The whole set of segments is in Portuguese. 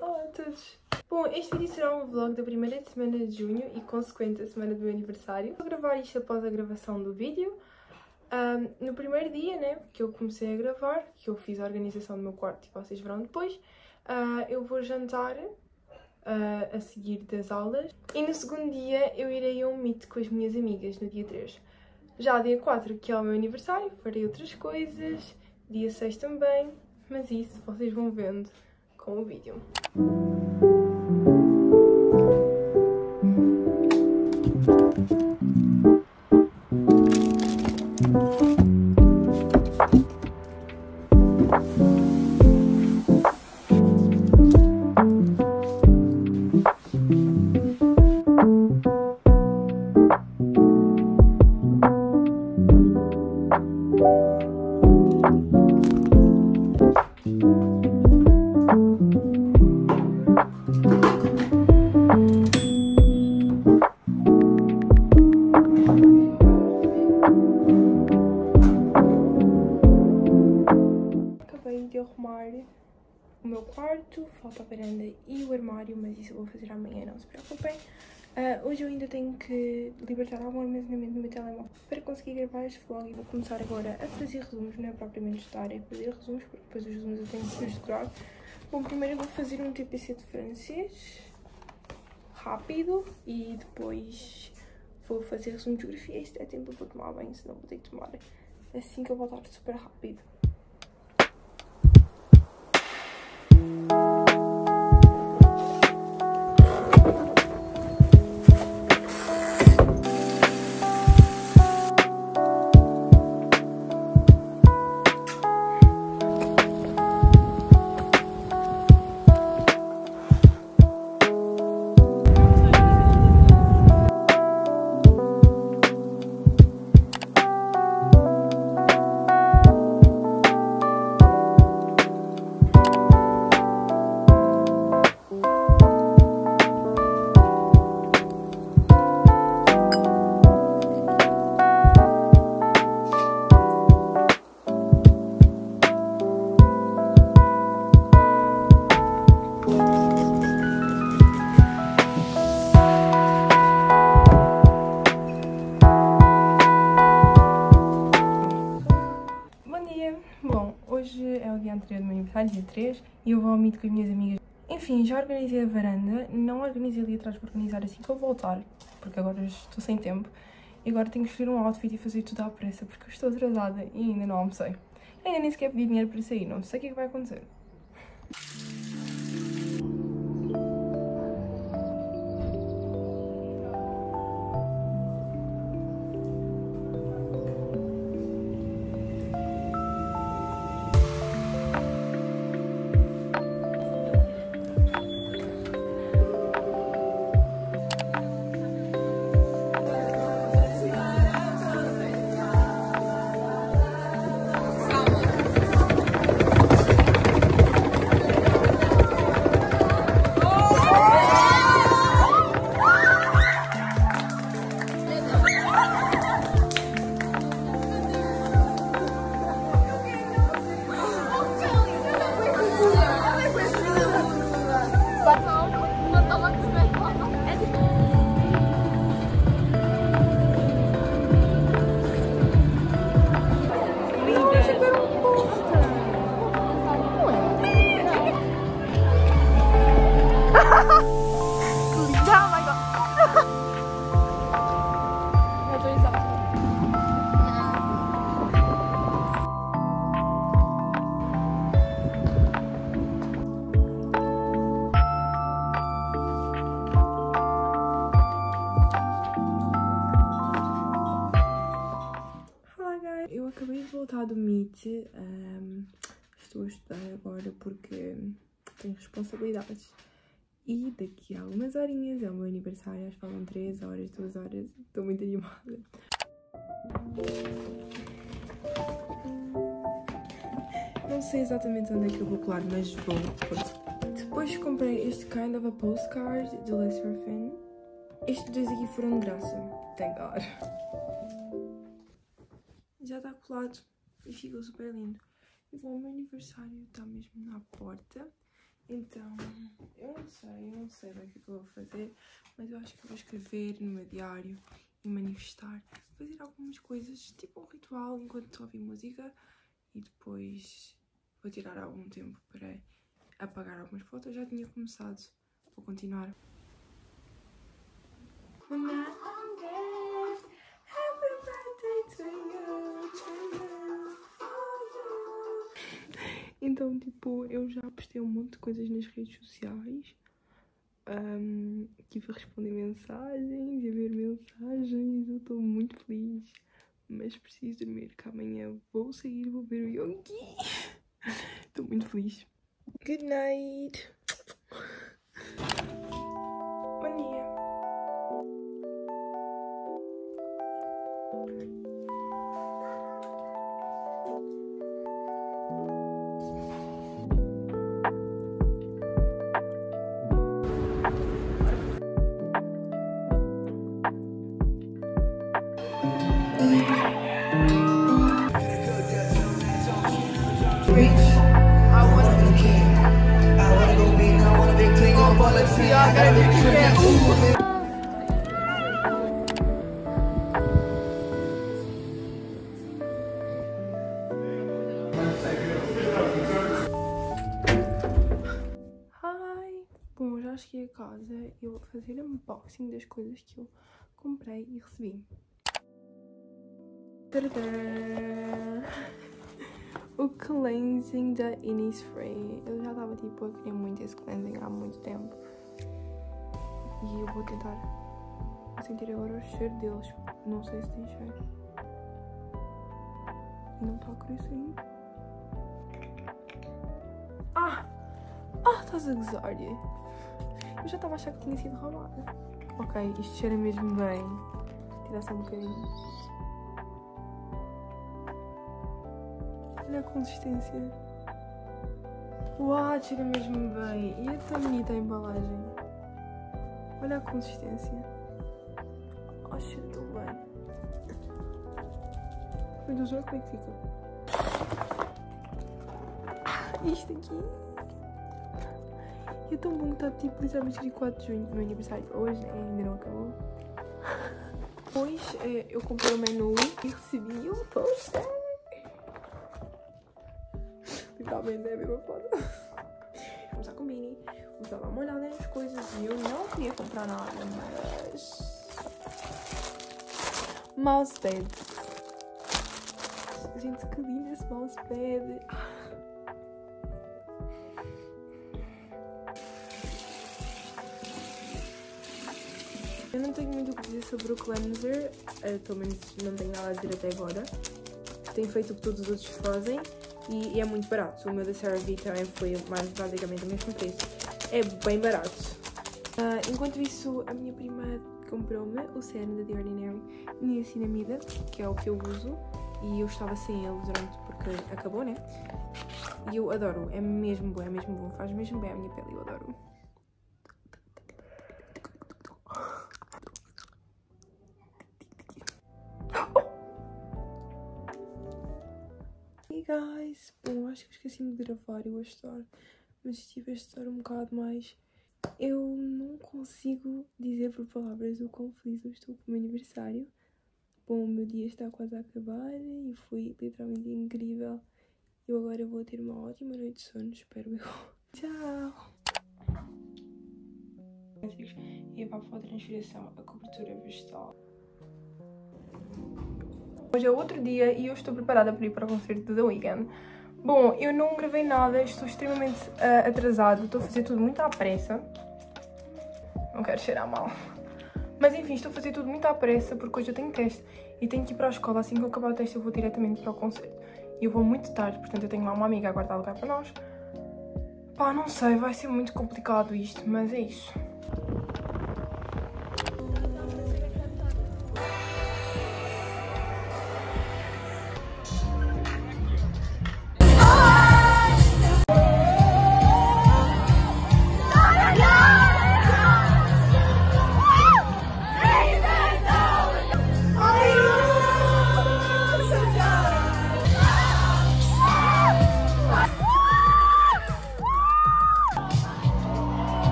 Olá a todos! Bom, este vídeo será um vlog da primeira semana de junho e consequente a semana do meu aniversário. Vou gravar isto após a gravação do vídeo. Um, no primeiro dia, né, que eu comecei a gravar, que eu fiz a organização do meu quarto e vocês verão depois, uh, eu vou jantar uh, a seguir das aulas. E no segundo dia eu irei a um meet com as minhas amigas, no dia 3. Já dia 4, que é o meu aniversário, farei outras coisas, dia 6 também, mas isso vocês vão vendo com o vídeo. Acabei de arrumar o meu quarto, falta a varanda e o armário, mas isso eu vou fazer amanhã, não se preocupem. Ah, hoje eu ainda tenho que libertar algum armazenamento no meu telemóvel para conseguir gravar este vlog e vou começar agora a fazer resumos, não é propriamente estar a fazer resumos, porque depois os resumos eu tenho que os decorar. Bom, primeiro eu vou fazer um TPC de francês, rápido, e depois vou fazer resumo de geografia. Isto é tempo, vou tomar banho, senão vou ter que tomar assim que eu voltar super rápido. Hoje é o dia anterior do meu aniversário, dia 3, e eu vou ao meet com as minhas amigas. Enfim, já organizei a varanda, não organizei ali atrás para organizar assim que eu voltar, porque agora estou sem tempo. E agora tenho que escolher um outfit e fazer tudo à pressa, porque eu estou atrasada e ainda não almocei. Ainda nem sequer pedi dinheiro para sair, não sei o que é que vai acontecer. Eu acabei de voltar do Meet. ehm, estou a estudar agora porque tenho responsabilidades. E daqui a algumas horinhas é o meu aniversário, acho que falam 3 horas, 2 horas. Estou muito animada. Não sei exatamente onde é que eu vou colar, mas vou. Depois comprei este kind of a postcard de Lester Finn. Estes dois aqui foram de graça. Thank God. Já está colado. e ficou super lindo. E bom, o meu aniversário está mesmo na porta, então eu não sei, eu não sei bem o que, é eu vou fazer, mas eu acho que eu vou escrever no meu diário e manifestar, fazer algumas coisas, tipo um ritual enquanto estou a ouvir música e depois vou tirar algum tempo para apagar algumas fotos. Já tinha começado, vou continuar. Então, tipo, eu já postei um monte de coisas nas redes sociais. Um, tive a responder mensagens a ver mensagens. Eu estou muito feliz. Mas preciso dormir, que amanhã vou sair, vou ver o Yongi. Estou muito feliz. Good night. Hi! Bom, já cheguei a casa e eu vou fazer unboxing das coisas que eu comprei e recebi. Tadadã! O cleansing da Innisfree. Eu já estava tipo a querer muito esse cleansing há muito tempo. E eu vou tentar sentir agora o cheiro deles. Não sei se tem cheiro. E não está a querer sair. Ah! Ah, estás a gozar Eu já estava a achar que tinha sido roubada. Ok, isto cheira mesmo bem. Tirar só um bocadinho. Olha a consistência. Uau, cheira mesmo bem. E é tão bonita a embalagem. Olha a consistência. Oh, cheira tão bem. Meu Deus, olha como é que fica. Ah, isto aqui. E é tão bom que está tipo literalmente 24 de junho, meu aniversário. Hoje ainda não acabou. Depois eh, eu comprei o menu e recebi um poster. Literalmente é a mesma foto. Vamos à combine. Vamos dar uma olhada nas coisas e eu não queria comprar nada, mas. Mousepad. Gente, que lindo esse mousepad. Eu não tenho muito o que dizer sobre o cleanser, uh, pelo menos não tenho nada a dizer até agora. Tenho feito o que todos os outros fazem e, e é muito barato. O meu da CeraVe também foi mais basicamente o mesmo preço. É bem barato. Uh, enquanto isso, a minha prima comprou-me o Serum da The Ordinary Niacinamida, que é o que eu uso, e eu estava sem ele durante porque acabou, né? E eu adoro, é mesmo bom, é mesmo bom, faz mesmo bem à minha pele, eu adoro. Guys! Bom, acho que esqueci-me de gravar eu a estar, mas estive a estar um bocado mais. Eu não consigo dizer por palavras o quão feliz eu estou com o meu aniversário. Bom, o meu dia está quase a acabar e foi literalmente incrível. Eu agora vou ter uma ótima noite de sono, espero eu. Tchau! E a transfiração, a cobertura vegetal. Hoje é outro dia e eu estou preparada para ir para o concerto do The Weeknd. Bom, eu não gravei nada, estou extremamente uh, atrasada, estou a fazer tudo muito à pressa. Não quero cheirar mal. Mas enfim, estou a fazer tudo muito à pressa porque hoje eu tenho teste e tenho que ir para a escola. Assim que eu acabar o teste, eu vou diretamente para o concerto. E eu vou muito tarde, portanto eu tenho lá uma amiga a guardar lugar para nós. Pá, não sei, vai ser muito complicado isto, mas é isso.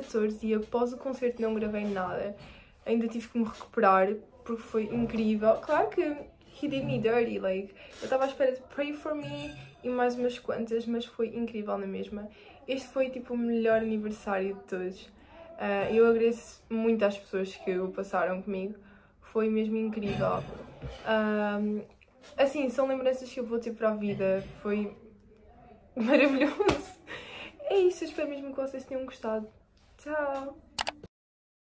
14 e após o concerto não gravei nada. Ainda tive que me recuperar porque foi incrível. Claro que he did me dirty, like, eu estava à espera de Pray For Me e mais umas quantas, mas foi incrível na mesma. Este foi tipo o melhor aniversário de todos. Ah, eu agradeço muito às pessoas que o passaram comigo. Foi mesmo incrível. Ahm, assim, são lembranças que eu vou ter para a vida. Foi maravilhoso. É isso, espero mesmo que vocês tenham gostado. Tchau!